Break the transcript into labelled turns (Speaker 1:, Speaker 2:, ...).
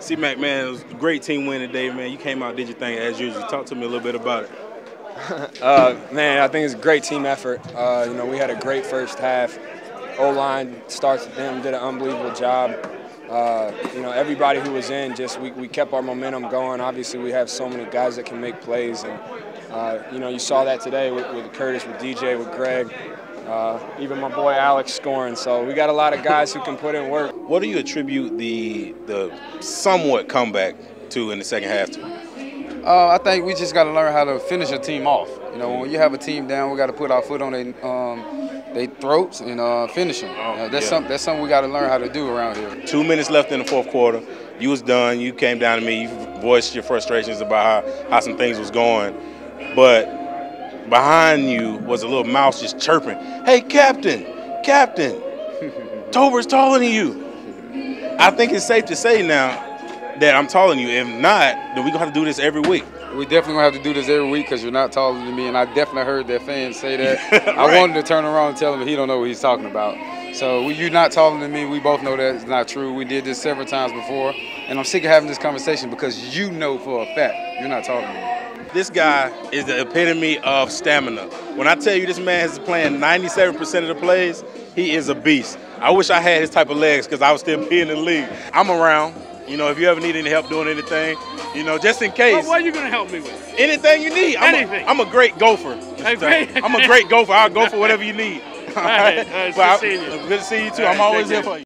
Speaker 1: C Mac, man, it was a great team win today, man. You came out, did your thing as usual. Talk to me a little bit about it.
Speaker 2: uh, man, I think it's a great team effort. Uh, you know, we had a great first half. O line starts with them, did an unbelievable job. Uh, you know, everybody who was in, just we, we kept our momentum going. Obviously, we have so many guys that can make plays, and uh, you know, you saw that today with, with Curtis, with DJ, with Greg. Uh, even my boy Alex scoring. So we got a lot of guys who can put in work.
Speaker 1: What do you attribute the the somewhat comeback to in the second half to?
Speaker 3: Uh, I think we just got to learn how to finish a team off. You know, when you have a team down, we got to put our foot on their um, they throats and uh, finish them. Uh, that's
Speaker 1: yeah.
Speaker 3: something that's something we got to learn how to do around here.
Speaker 1: Two minutes left in the fourth quarter. You was done. You came down to me. You voiced your frustrations about how, how some things was going, but behind you was a little mouse just chirping, hey, Captain, Captain, Tolbert's taller than you. I think it's safe to say now that I'm taller than you. If not, then we're going to have to do this every week.
Speaker 3: We definitely gonna have to do this every week because you're not taller than me, and I definitely heard that fan say that. right. I wanted to turn around and tell him he don't know what he's talking about. So you're not taller than me. We both know that's not true. We did this several times before, and I'm sick of having this conversation because you know for a fact you're not taller than me.
Speaker 1: This guy is the epitome of stamina. When I tell you this man is playing 97% of the plays, he is a beast. I wish I had his type of legs because I would still be in the league. I'm around. You know, if you ever need any help doing anything, you know, just in case.
Speaker 4: What, what are you going to help me with?
Speaker 1: Anything you need. I'm
Speaker 4: Anything.
Speaker 1: A, I'm a great gopher. I'm a great gopher. I'll go for whatever you need.
Speaker 4: All right. All right. Good,
Speaker 1: I,
Speaker 4: seeing you.
Speaker 1: good to see you too.
Speaker 4: All
Speaker 1: I'm always here for you.